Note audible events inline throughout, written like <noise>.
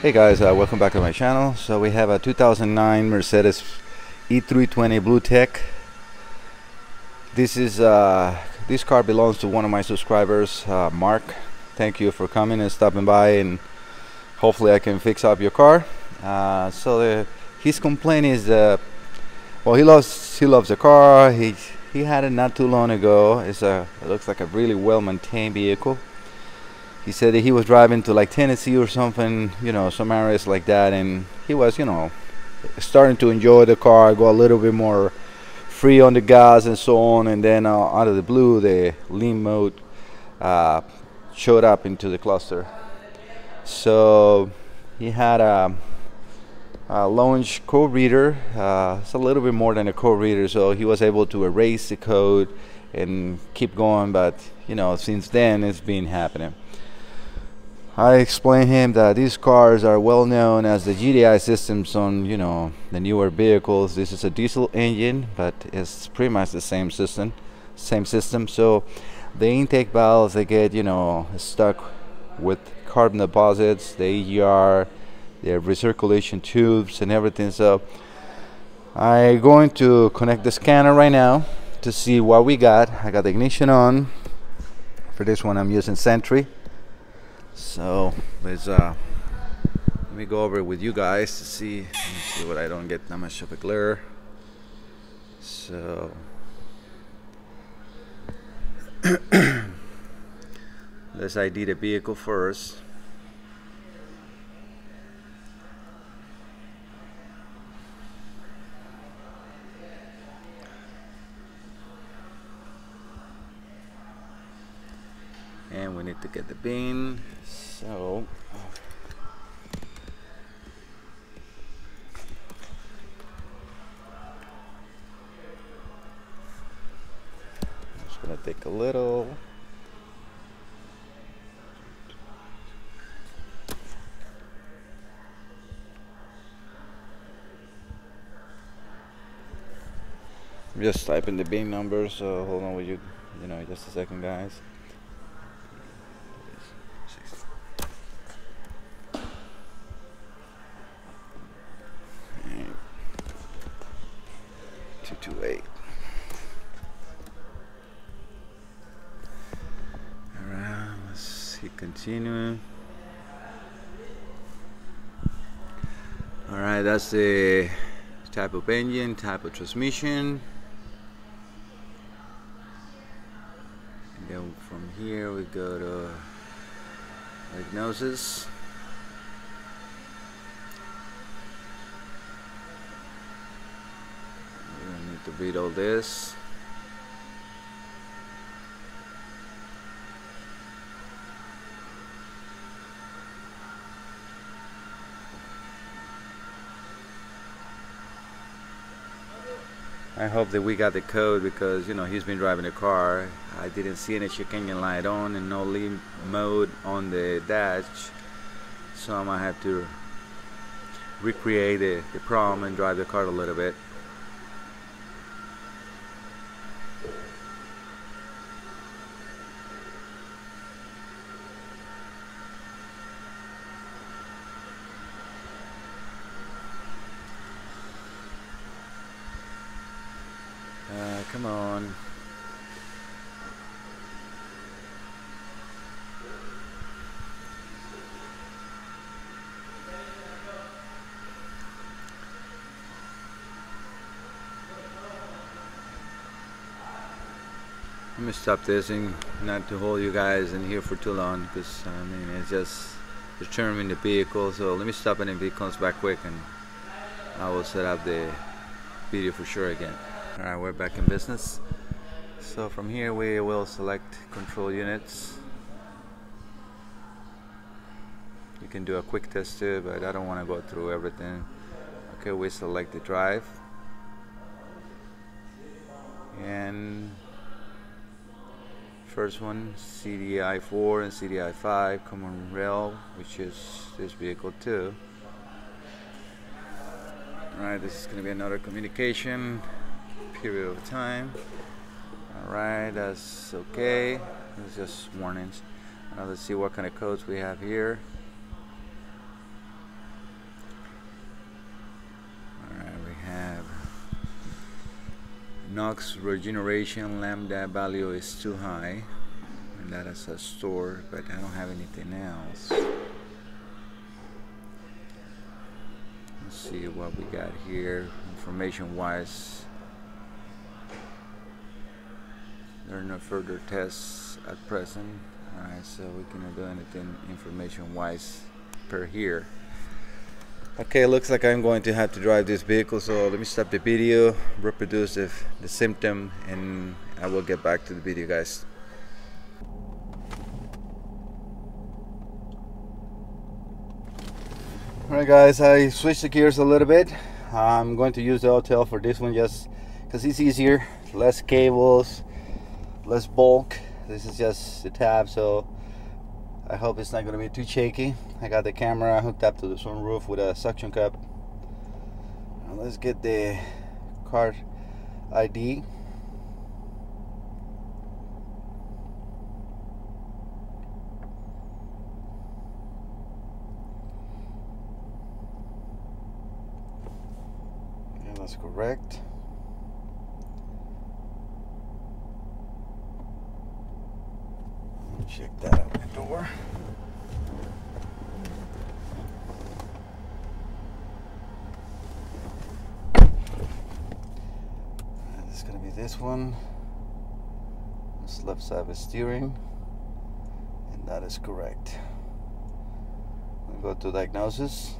Hey guys, uh, welcome back to my channel. So we have a 2009 Mercedes E320 Bluetec. This is uh, this car belongs to one of my subscribers, uh, Mark. Thank you for coming and stopping by, and hopefully I can fix up your car. Uh, so the, his complaint is, uh, well, he loves he loves the car. He he had it not too long ago. It's a it looks like a really well maintained vehicle he said that he was driving to like Tennessee or something, you know, some areas like that, and he was, you know, starting to enjoy the car, go a little bit more free on the gas and so on. And then uh, out of the blue, the limp mode uh, showed up into the cluster. So he had a, a launch code reader. Uh, it's a little bit more than a code reader, so he was able to erase the code and keep going. But you know, since then, it's been happening. I explained him that these cars are well known as the GDI systems on you know the newer vehicles. This is a diesel engine, but it's pretty much the same system, same system. So the intake valves they get you know stuck with carbon deposits, the EGR, the recirculation tubes, and everything. So I'm going to connect the scanner right now to see what we got. I got the ignition on. For this one, I'm using Xentry so let's uh let me go over it with you guys to see see what I don't get. That much of a glare. So. Let's ID the vehicle first we need to get the VIN so just gonna take a little. I'm just typing the VIN number so hold on with you you know just a second guys continuing all right let's see continue. All right, that's the type of engine type of transmission. And then from here we go to diagnosis we don't need to read all this. I hope that we got the code because you know he's been driving the car. I didn't see any engine light on and no limp mode on the dash. So I might have to recreate the, the problem and drive the car a little bit Uh, come on. Let me stop this and not to hold you guys in here for too long because I mean it's just determining the vehicle so let me stop it and it comes back quick and I will set up the video for sure again. Alright, we're back in business. So from here we will select control units. You can do a quick test too, but I don't want to go through everything. Okay, we select the drive. And first one, CDI 4 and CDI 5, common rail, which is this vehicle too. Alright, this is going to be another communication period of time. Alright, that's okay. It's just warnings. Now let's see what kind of codes we have here. Alright, we have NOx regeneration lambda value is too high. And that is a store, but I don't have anything else. Let's see what we got here information wise there are no further tests at present alright so we cannot do anything information wise per here okay looks like I'm going to have to drive this vehicle so let me stop the video reproduce the, the symptom and I will get back to the video guys Alright guys, I switched the gears a little bit. I'm going to use the Autel for this one just because it's easier. Less cables, less bulk. This is just the tab, so I hope it's not going to be too shaky. I got the camera hooked up to the sunroof with a suction cup. Now let's get the card ID. And that's correct. Check that out the door. This is gonna be this one. This left side is steering, and that is correct. We go to diagnosis.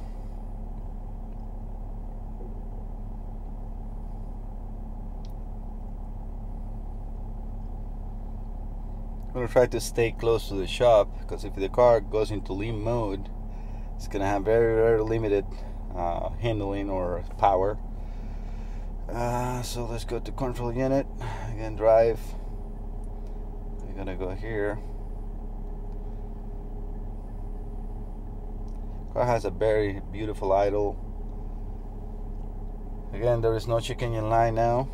Try to stay close to the shop because if the car goes into limp mode it's gonna have very very limited uh, handling or power. Uh, so let's go to control unit. Again drive. We're gonna go here. Car has a very beautiful idle. Again there is no check in line now.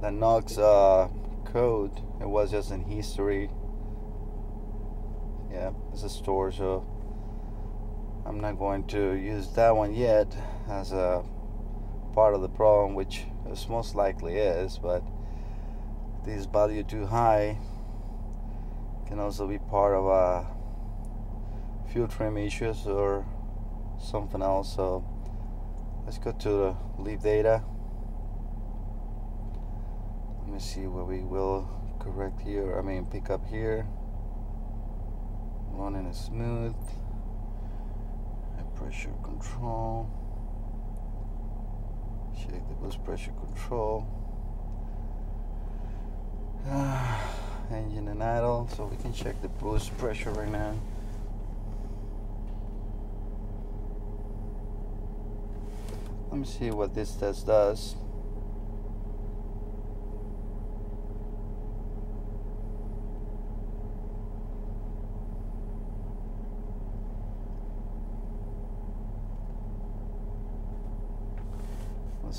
That NOx uh, code it was just in history. Yeah it's a store so I'm not going to use that one yet as a part of the problem which is most likely is but this value too high can also be part of a fuel trim issues or something else so let's go to the live data. Let me see what we will correct here I mean pick up here. Running it smooth. Pressure control. Check the boost pressure control. <sighs> Engine and idle so we can check the boost pressure right now. Let me see what this test does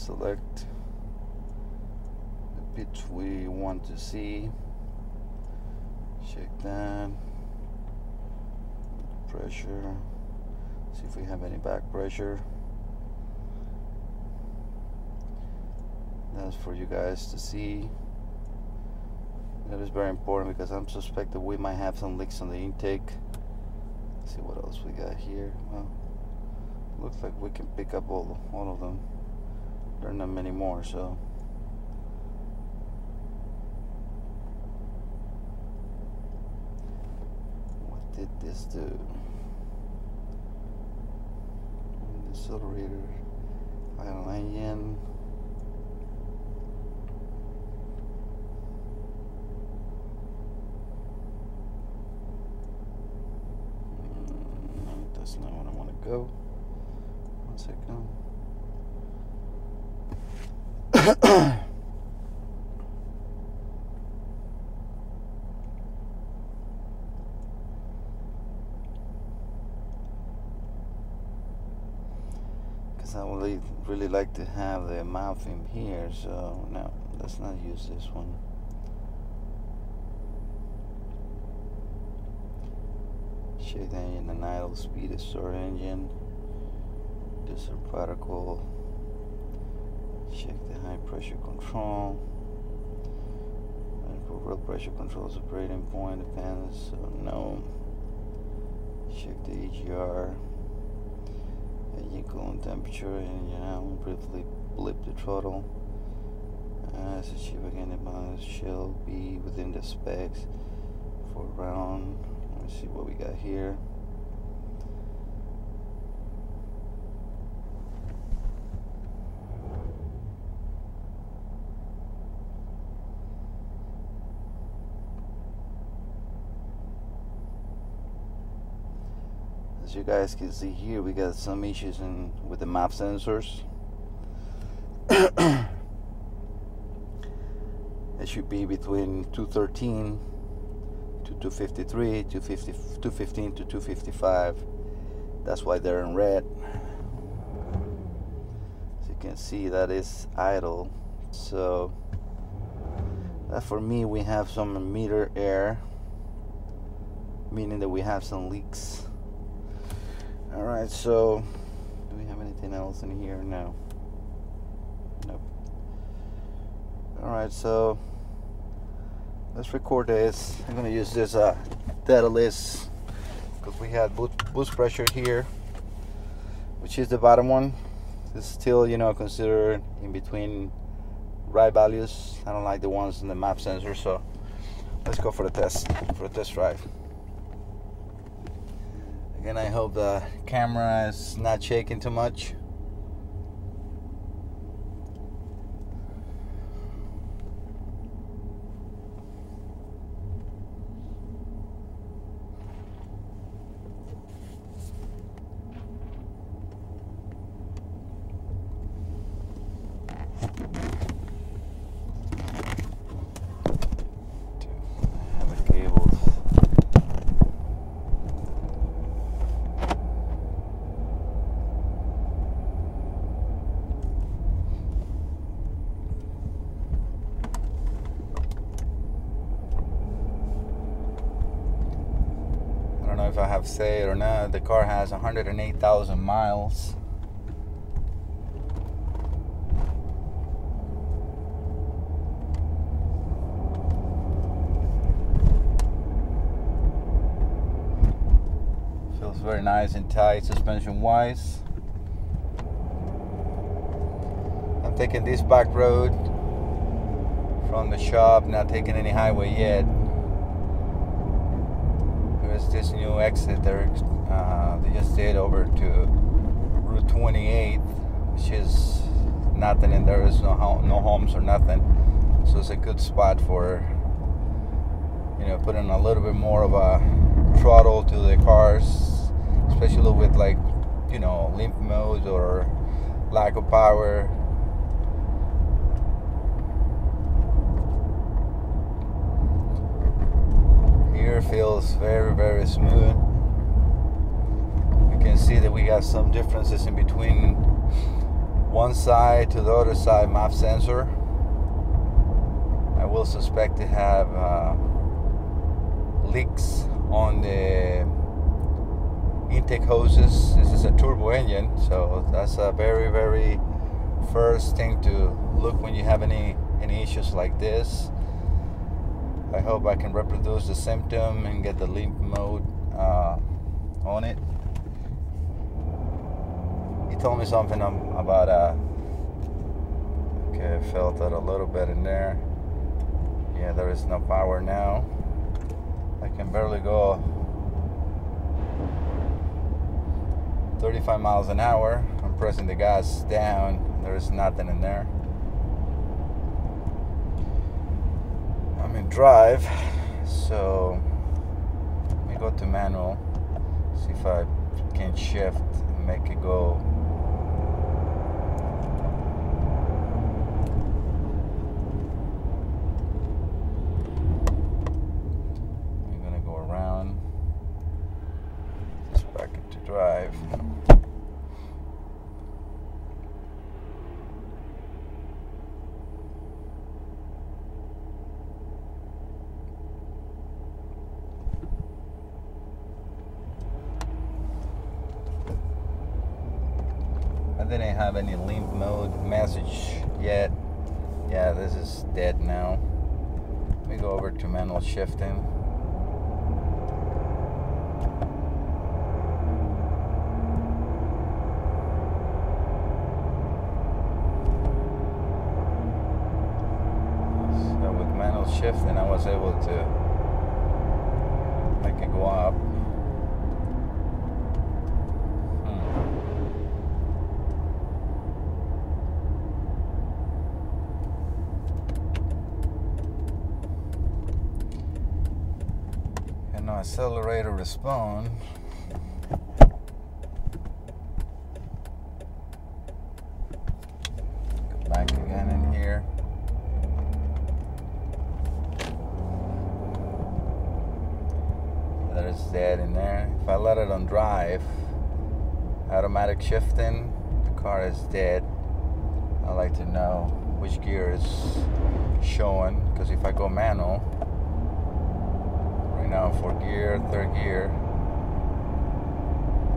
select the pitch we want to see. Check that. Pressure. See if we have any back pressure. That's for you guys to see. That is very important because I'm suspecting we might have some leaks on the intake. Let's see what else we got here. Well looks like we can pick up all, all of them there are not many more, so. What did this do? Accelerator, idle engine. Mm, that's not what I want to go. One second. Because <coughs> I would really, like to have the mouth in here, so no, let's not use this one. Shade engine and idle speed is store engine. This is protocol check the high pressure control. And for real pressure control operating point depends so no check the EGR engine coolant temperature and you know briefly blip the throttle. As achieve again the balance shall be within the specs for round. Let's see what we got here as you guys can see here we got some issues in with the map sensors. <coughs> It should be between 213 to 253 250, 215 to 255 that's why they're in red. As you can see that is idle. So that for me we have some meter air meaning that we have some leaks all right, so do we have anything else in here? No. Nope. All right, so let's record this. I'm gonna use this uh, Daedalus because we had boost pressure here, which is the bottom one. It's still, you know, considered in between right values. I don't like the ones in the map sensor, so let's go for the test, for the test drive. Again, I hope the camera is not shaking too much. if I have say it or not, the car has 108,000 miles. Feels very nice and tight suspension wise. I'm taking this back road from the shop, not taking any highway yet this new exit there uh, they just did over to Route 28, which is nothing, and there is no home, no homes or nothing. So it's a good spot for you know putting a little bit more of a throttle to the cars, especially with like you know limp mode or lack of power here feels very very smooth. You can see that we got some differences in between one side to the other side map sensor. I will suspect to have uh, leaks on the intake hoses. This is a turbo engine so that's a very very first thing to look when you have any any issues like this I hope I can reproduce the symptom and get the limp mode uh, on it. He told me something about uh, okay, I felt that a little bit in there. Yeah, there is no power now. I can barely go 35 miles an hour. I'm pressing the gas down. There is nothing in there. Drive so let me go to manual see if I can shift and make it go I'm gonna go around just back into drive I didn't have any limp mode message yet. Yeah, this is dead now. Let me go over to manual shifting. So with manual shifting, I was able to make it go up. and now accelerator respond. Back again in here. There's dead in there. If I let it on drive, automatic shifting, the car is dead. I like to know which gear is showing because if I go manual, fourth gear, third gear,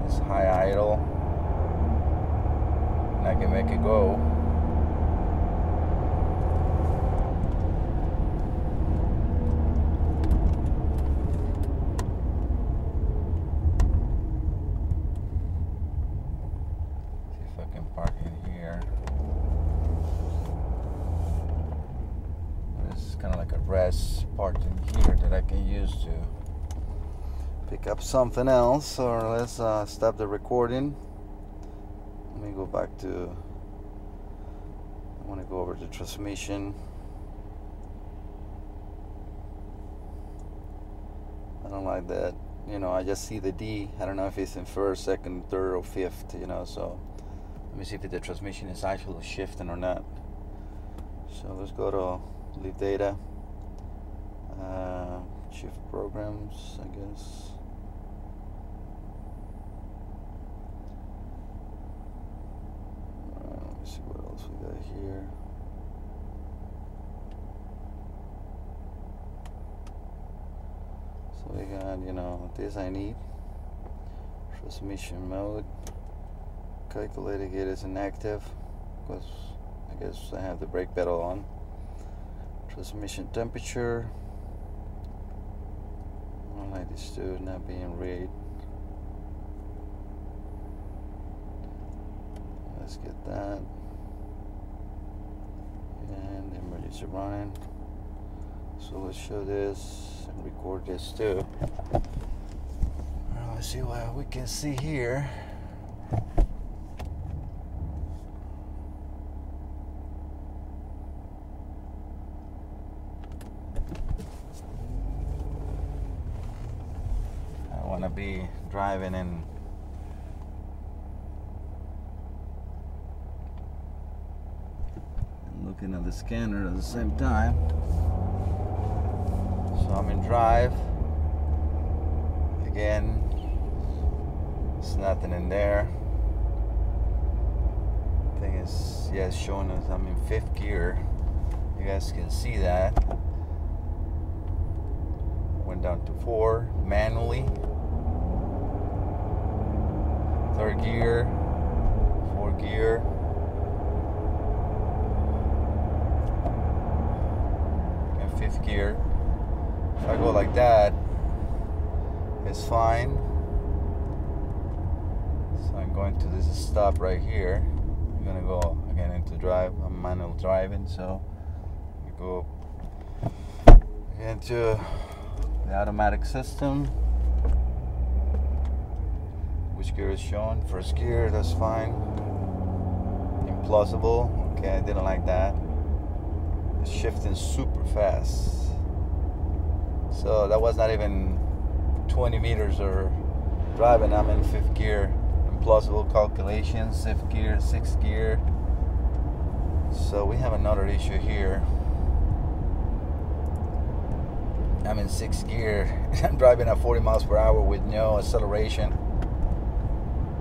it's high idle, and I can make it go. See if I can park in here. This is kind of like a rest part in here that I can use to pick up something else. Or let's uh, stop the recording. Let me go back to. I want to go over the transmission. I don't like that. You know, I just see the D. I don't know if it's in first, second, third, or fifth. You know, so let me see if the transmission is actually shifting or not. So let's go to live data, uh, shift programs, I guess. Uh, let me see what else we got here. So we got, you know, this I need. Transmission mode. Calculator gate is inactive because I guess I have the brake pedal on. Transmission temperature. I don't like this two not being read. Let's get that. And the emergency running. So let's show this and record this too. Let's see what we can see here. I want to be driving and looking at the scanner at the same time. So I'm in drive. Again, nothing in there. Thing is, yeah, it's showing us I'm in fifth gear. You guys can see that. Went down to four manually. Third gear, fourth gear. And fifth gear. If I go like that, it's fine. Going to this stop right here. I'm gonna go again into drive. I'm manual driving, so we go into the automatic system. Which gear is shown? First gear, that's fine. Implausible. Okay, I didn't like that. It's shifting super fast. So that was not even 20 meters or driving. I'm in fifth gear. Implausible calculations, fifth gear, sixth gear. So we have another issue here. I'm in sixth gear. <laughs> I'm driving at 40 miles per hour with no acceleration.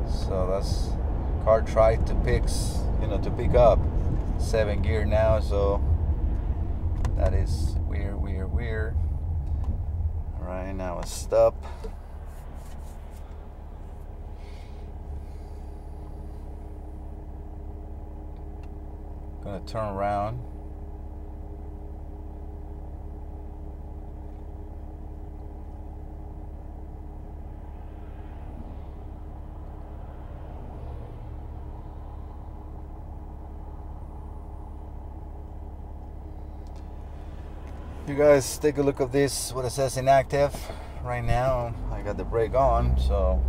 So that's car tried to pick, you know, to pick up seven gear now. So that is weird, weird, weird. All right, now a stop. Gonna turn around. You guys take a look at this what it says inactive right now I got the brake on so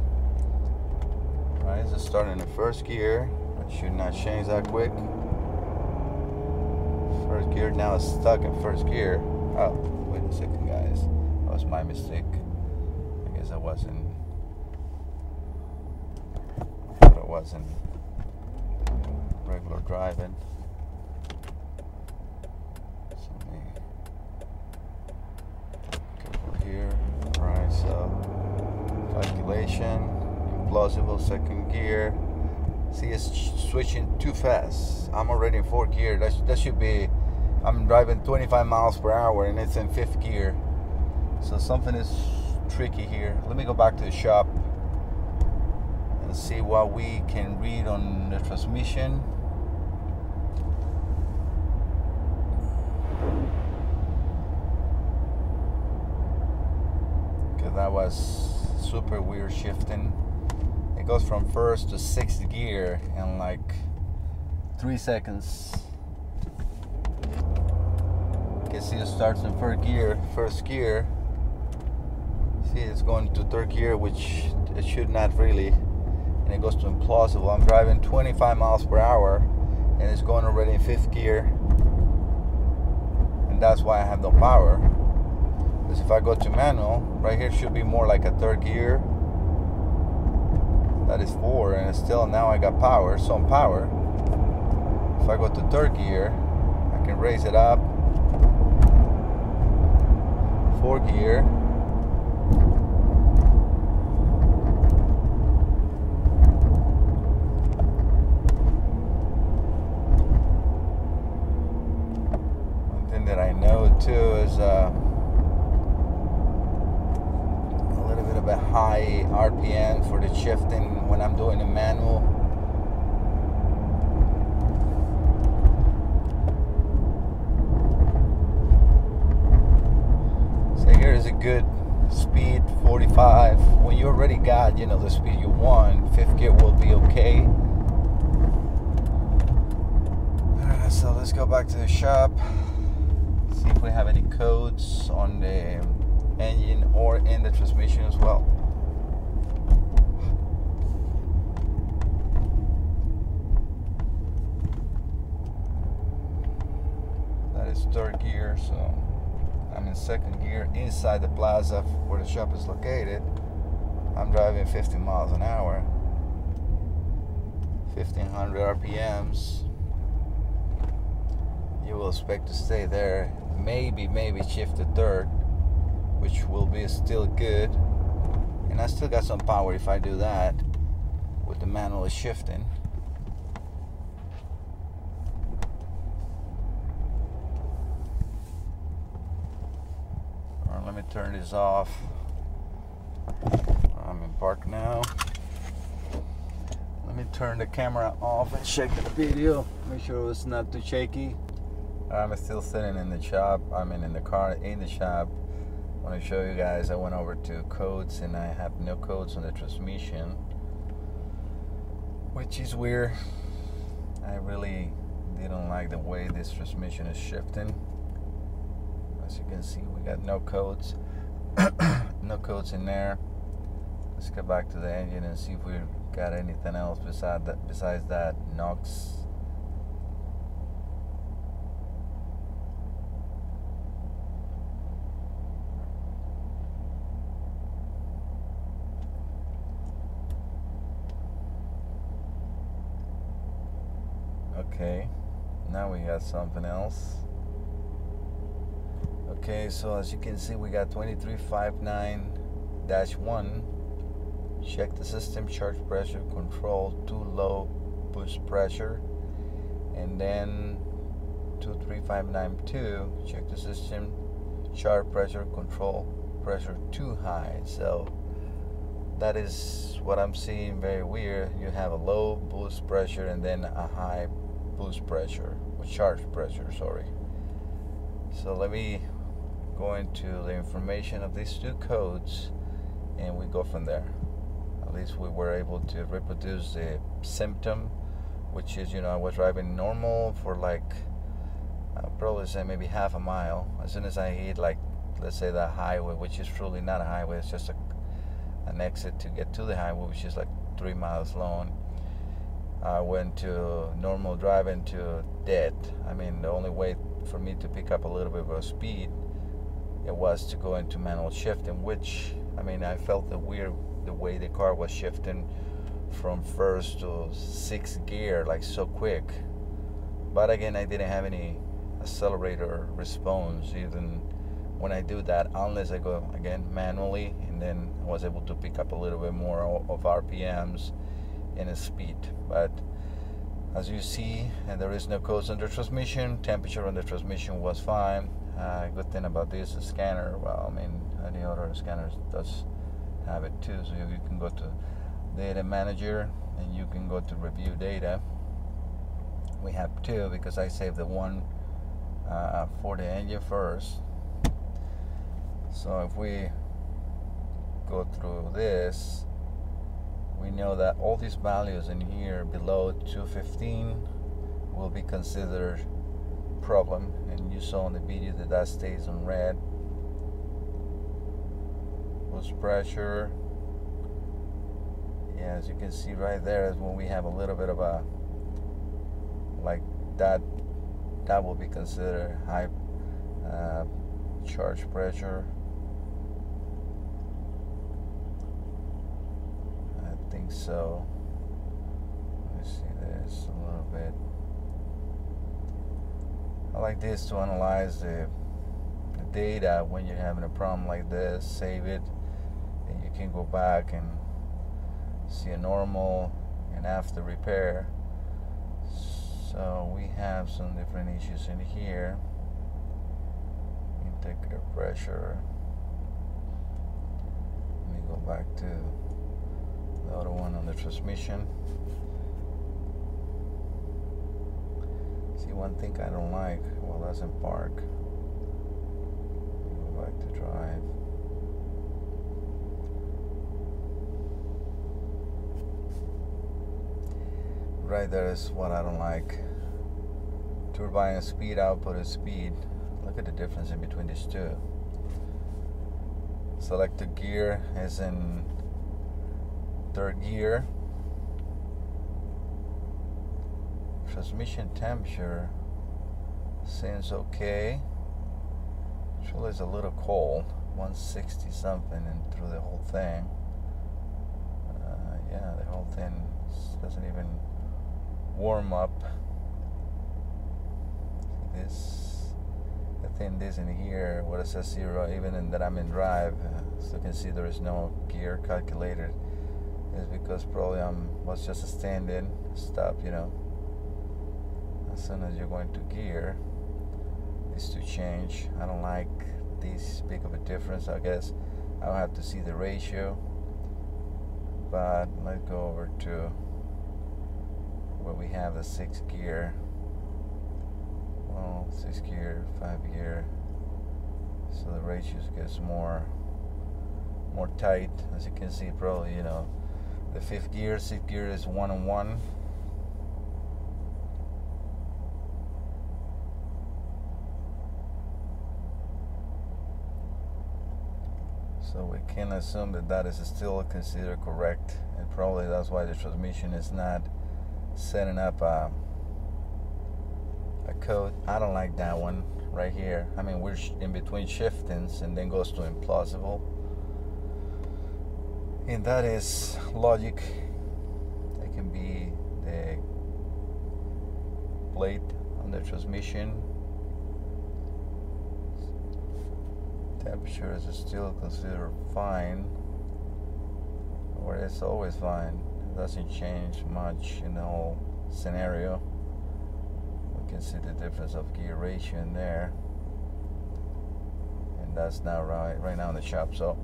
right it's starting in first gear. Should not change that quick first gear now it's stuck in first gear oh wait a second guys that was my mistake I guess I wasn't I wasn't regular driving here. Alright, so calculation, implausible second gear. See, it's switching too fast. I'm already in fourth gear. That, that should be, I'm driving 25 miles per hour and it's in fifth gear. So something is tricky here. Let me go back to the shop and see what we can read on the transmission. Cause that was super weird shifting. It goes from first to sixth gear in like three seconds. You can see it starts in first gear, first gear. See, it's going to third gear, which it should not really. And it goes to implausible. I'm driving 25 miles per hour, and it's going already in fifth gear. And that's why I have no power. Because if I go to manual, right here should be more like a third gear. That is four, and still now I got power, some power. If I go to third gear, I can raise it up. Four gear. One thing that I know too is uh, a little bit of a high RPM for the shifting when I'm doing a manual. So here is a good speed 45 when you already got you know the speed you want fifth gear will be okay. Alright, so let's go back to the shop. See if we have any codes on the engine or in the transmission as well. That is third gear, so I'm in gear inside the plaza where the shop is located. I'm driving 50 miles an hour, 1500 RPMs. You will expect to stay there. Maybe, maybe shift to third which will be still good and I still got some power if I do that with the manual shifting right, let me turn this off. I'm in park now. Let me turn the camera off and check the video. Make sure it's not too shaky. I'm still sitting in the shop I mean in the car in the shop. I want to show you guys I went over to codes and I have no codes on the transmission which is weird. I really didn't like the way this transmission is shifting as you can see we got no codes. <coughs> No codes in there. Let's get back to the engine and see if we got anything else besides that besides that NOx Okay, now we got something else. Okay, so as you can see, we got 2359-1. Check the system charge pressure control too low boost pressure. And then 23592, check the system charge pressure control pressure too high. So that is what I'm seeing very weird. You have a low boost pressure and then a high boost pressure with charge pressure sorry so let me go into the information of these two codes and we go from there. At least we were able to reproduce the symptom which is you know I was driving normal for like I'll probably say maybe half a mile. As soon as I hit like let's say the highway which is truly not a highway it's just a, an exit to get to the highway which is like three miles long I went to normal driving to dead I mean the only way for me to pick up a little bit of a speed it was to go into manual shifting which I mean I felt the weird the way the car was shifting from first to sixth gear like so quick. But again I didn't have any accelerator response even when I do that unless I go again manually and then I was able to pick up a little bit more of RPMs and speed. But as you see and there is no codes the transmission temperature on the transmission was fine uh, good thing about this scanner well I mean any other scanner does have it too. So you can go to data manager and you can go to review data. We have two because I saved the one uh, for the engine first. So if we go through this we know that all these values in here below 215 will be considered problem and you saw in the video that that stays on red. Boost pressure. Yeah as you can see right there is when we have a little bit of a like that that will be considered high uh, charge pressure. I think so. Let me see this a little bit I like this to analyze the, the data when you're having a problem like this save it and you can go back and see a normal and after repair. So we have some different issues in here. Intake air pressure. Let me go back to the other one on the transmission see one thing I don't like well in park back to drive right there is what I don't like. Turbine speed, output is speed. Look at the difference in between these two. Select the gear is in third gear. Transmission temperature seems okay. Actually, it's a little cold, 160 something, and through the whole thing. Uh, yeah, the whole thing doesn't even warm up this I think this in here what it says zero even in that I'm in drive uh, so you can see there is no gear calculated is because probably I'm was just a stand-in stop you know soon as you're going to gear is to change. I don't like this big of a difference I guess. I'll have to see the ratio but let's go over to where we have the six gear. Well six gear five gear. So the ratios gets more more tight. As you can see probably you know the fifth gear sixth gear is one on one so we can assume that that is still considered correct and probably that's why the transmission is not setting up a, a code. I don't like that one right here. I mean, we're in between shiftings and then goes to implausible. And that is logic. It can be the plate on the transmission. Temperature is still considered fine, or it's always fine doesn't change much in the whole scenario. We can see the difference of gear ratio in there. And that's now right right now in the shop. So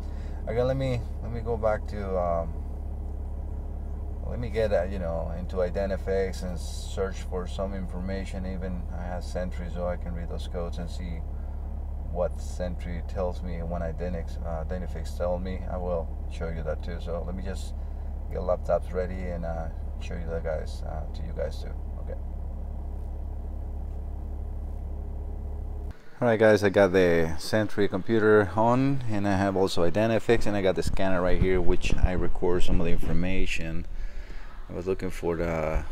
again let me let me go back to um, let me get uh, you know into Identifix and search for some information even I have Xentry so I can read those codes and see what Xentry tells me and when Identifix, uh, Identifix tell me I will show you that too. So let me just get laptops ready and uh, show you that guys uh, to you guys too. Okay. Alright guys, I got the Xentry computer on and I have also Identifix and I got the scanner right here which I record some of the information. I was looking for the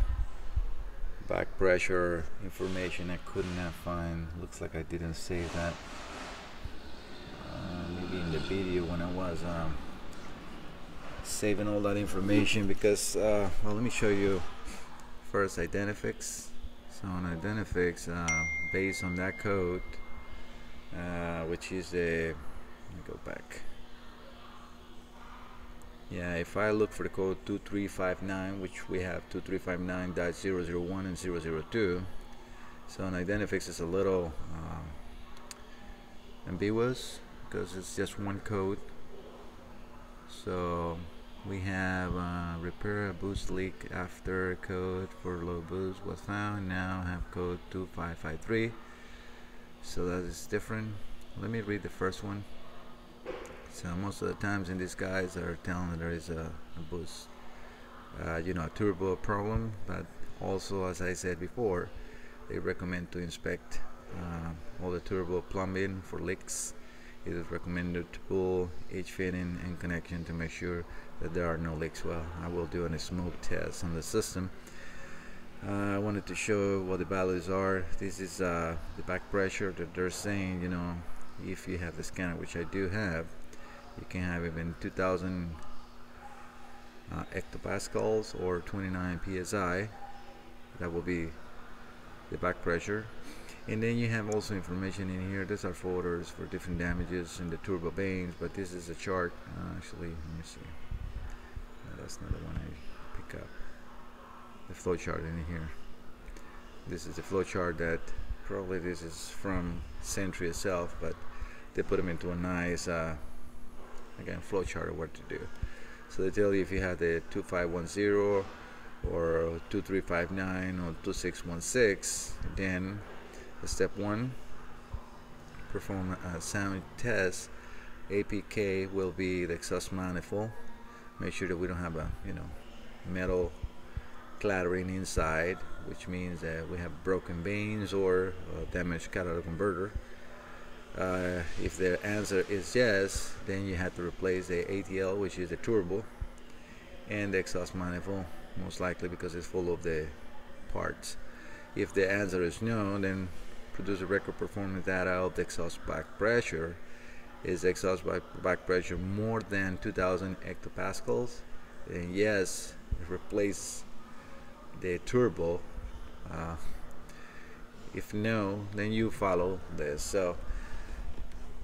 back pressure information. I could not find looks like I didn't save that maybe in the video when I was um, saving all that information because uh, well let me show you first Identifix. So on Identifix uh, based on that code uh, which is a let me go back. Yeah if I look for the code 2359 which we have 2359.001 and 002 so an Identifix is a little um, ambiguous because it's just one code so we have uh, repair a boost leak after code for low boost was found. Now have code 2553 so that is different. Let me read the first one. So most of the times in these guys are telling that there is a, a boost uh, you know a turbo problem. But also as I said before they recommend to inspect uh, all the turbo plumbing for leaks it is recommended to pull each fitting and connection to make sure that there are no leaks. Well I will do a smoke test on the system. Uh, I wanted to show what the values are. This is uh, the back pressure that they're saying you know if you have the scanner which I do have you can have even 2000 uh, hectopascals or 29 psi that will be the back pressure and then you have also information in here. These are folders for different damages in the turbo vanes but this is a chart uh, actually let me see. No, that's not the one I pick up. The flow chart in here. This is the flow chart that probably this is from Xentry itself but they put them into a nice uh, again flowchart of what to do. So they tell you if you have the 2510 or 2359 or 2616 then the step one. Perform a sound test. APK will be the exhaust manifold. Make sure that we don't have a you know metal clattering inside which means that we have broken vanes or damaged catalytic converter. Uh, if the answer is yes then you have to replace the ATL which is the turbo and the exhaust manifold most likely because it's full of the parts. If the answer is no then produce a record performance data of the exhaust back pressure is exhaust back, back pressure more than 2000 hectopascals. Then yes replace the turbo uh, if no then you follow this. So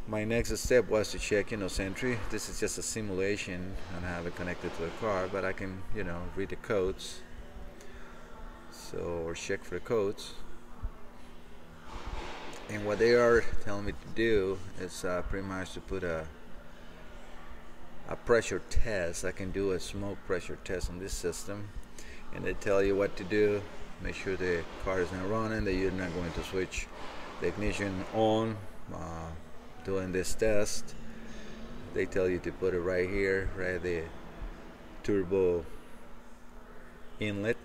my next step was to check you know Xentry. This is just a simulation and I have it connected to the car but I can you know read the codes so or check for the codes and what they are telling me to do is uh, pretty much to put a a pressure test. I can do a smoke pressure test on this system. And they tell you what to do. Make sure the car is not running that you're not going to switch the ignition on uh, doing this test. They tell you to put it right here right at the turbo inlet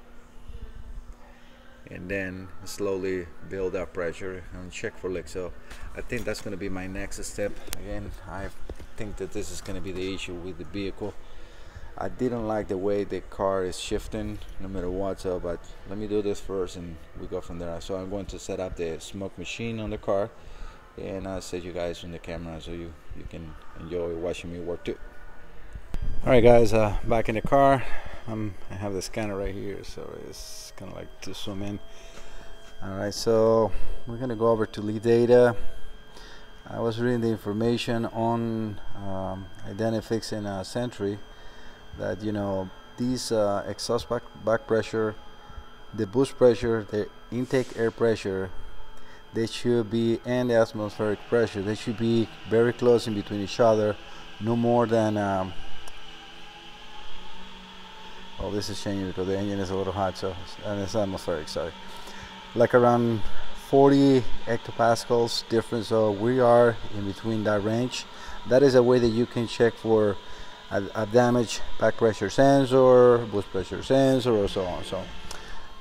and then slowly build up pressure and check for leaks. So I think that's going to be my next step. Again I think that this is going to be the issue with the vehicle. I didn't like the way the car is shifting no matter what so but let me do this first and we go from there. So I'm going to set up the smoke machine on the car and I'll set you guys on the camera so you you can enjoy watching me work too. Alright guys uh, back in the car um, I have the scanner right here so it's kind of like to zoom in. Alright so we're gonna go over to live data. I was reading the information on um, Identifix and uh, Xentry that you know these uh, exhaust back, back pressure the boost pressure the intake air pressure they should be and the atmospheric pressure they should be very close in between each other no more than um, oh this is changing because the engine is a little hot so and it's atmospheric sorry. Like around 40 hectopascals difference so we are in between that range. That is a way that you can check for a, a damaged back pressure sensor boost pressure sensor or so on so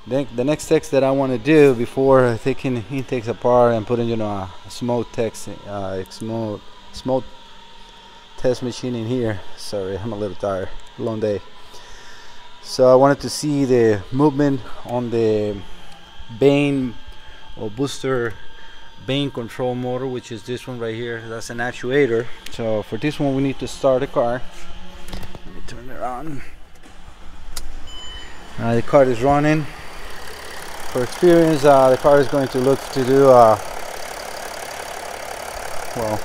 then the next text that I want to do before taking intakes apart and putting you know a smoke text uh, smoke smoke test machine in here. Sorry I'm a little tired. Long day so I wanted to see the movement on the vane or booster vane control motor which is this one right here. That's an actuator. So for this one we need to start the car. Let me turn it on. Uh, the car is running. For experience uh, the car is going to look to do uh, well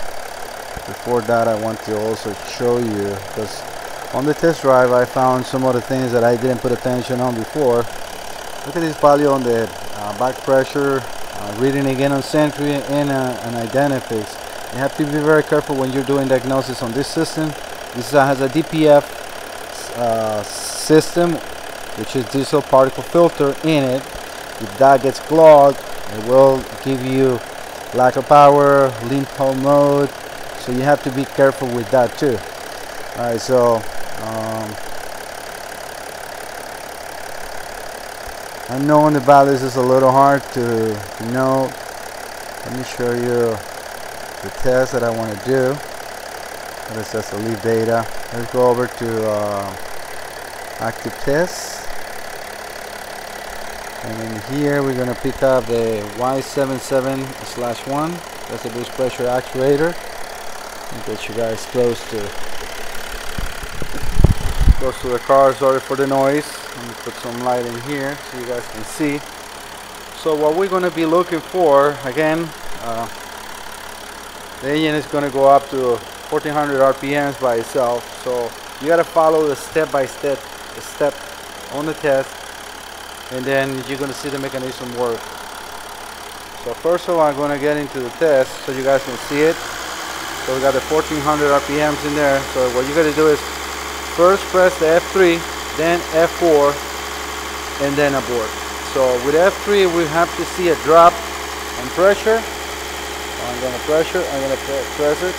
before that I want to also show you because on the test drive I found some other things that I didn't put attention on before look at this value on the uh, back pressure uh, reading again on Xentry and uh, an Identifix. You have to be very careful when you're doing diagnosis on this system. This uh, has a DPF uh, system, which is diesel particle filter in it. If that gets clogged, it will give you lack of power, limp mode. So you have to be careful with that too. Alright, so um, I know on the ballast is a little hard to, know. Let me show you the test that I want to do. Is just live data. Let's go over to uh, active test. And in here we're going to pick up the Y77 slash 1. That's a boost pressure actuator. Get you guys close to close to the car. Sorry for the noise. Let me put some light in here so you guys can see. So what we're going to be looking for, again, uh, the engine is going to go up to 1400 RPMs by itself. So you got to follow the step-by-step -step, step on the test and then you're going to see the mechanism work. So first of all, I'm going to get into the test so you guys can see it. So we got the 1400 RPMs in there. So what you got to do is first press the F3 then F4 and then abort. So with F3 we have to see a drop on pressure. I'm to pressure, I'm to press it.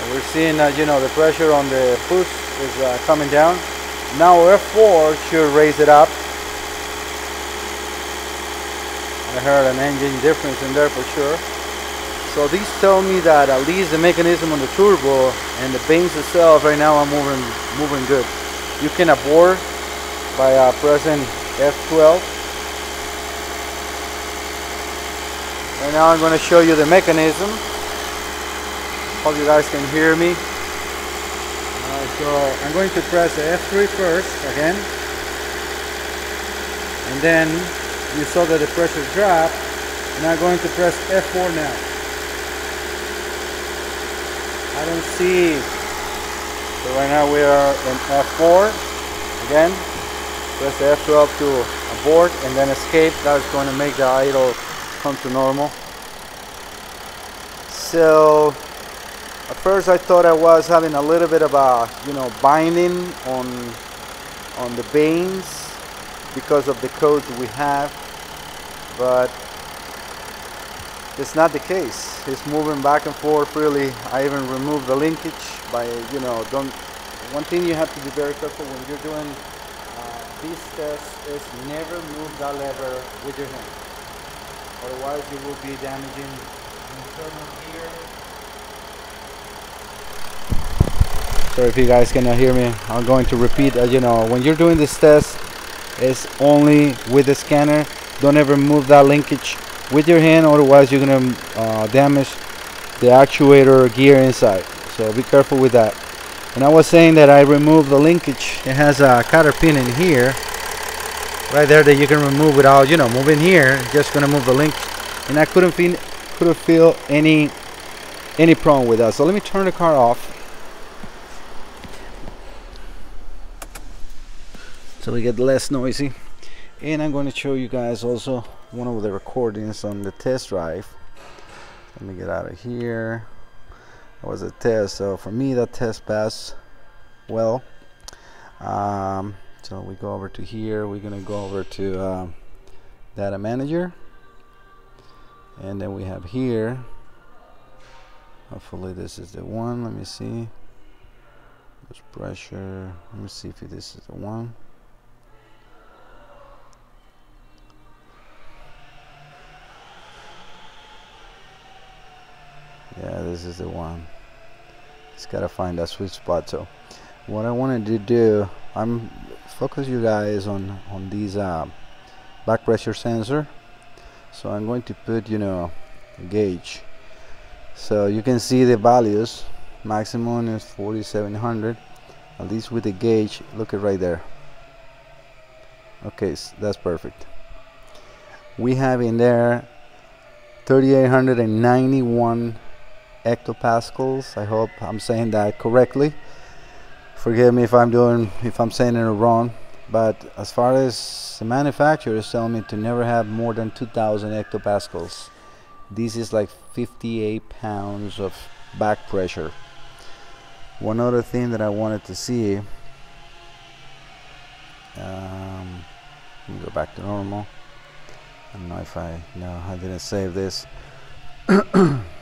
And we're seeing that, you know, the pressure on the push is uh, coming down. Now F4 should raise it up. I heard an engine difference in there for sure. So these tell me that at least the mechanism on the turbo and the vanes itself right now are moving moving good. You can abort by uh, pressing F12. And now I'm going to show you the mechanism. Hope you guys can hear me. So I'm going to press the F3 first again. And then you saw that the pressure dropped. And I'm going to press F4 now. I don't see. So right now we are in F4. Again, press the F12 to abort and then escape. That is going to make the idle come to normal. So at first I thought I was having a little bit of a you know binding on on the vanes because of the codes we have but it's not the case. It's moving back and forth freely. I even removed the linkage by, you know, don't. One thing you have to be very careful when you're doing uh, tests is never move that lever with your hand. Otherwise, you will be damaging internal gear. So if you guys cannot hear me, I'm going to repeat. Uh, you know, when you're doing this test, it's only with the scanner. Don't ever move that linkage with your hand otherwise you're gonna uh, damage the actuator gear inside. So be careful with that. And I was saying that I removed the linkage. It has a cotter pin in here right there that you can remove without you know moving here just gonna move the link. And I couldn't feel couldn't feel any any problem with that. So let me turn the car off. So we get less noisy. And I'm going to show you guys also one of the recordings on the test drive. Let me get out of here. That was a test so for me that test passed well. Um, so we go over to here. We're gonna go over to uh, data manager. And then we have here. Hopefully this is the one. Let me see. There's pressure. Let me see if this is the one yeah this is the one. It's gotta find that sweet spot so. What I wanted to do I'm focus you guys on on these uh, back pressure sensor. So I'm going to put you know gauge. So you can see the values. Maximum is 4700 at least with the gauge look at right there. Okay so that's perfect. We have in there 3891 hectopascals I hope I'm saying that correctly. Forgive me if I'm doing if I'm saying it wrong but as far as the manufacturer is telling me to never have more than 2000 hectopascals this is like 58 pounds of back pressure. One other thing that I wanted to see um, let me go back to normal. I don't know if I no I didn't save this <clears throat>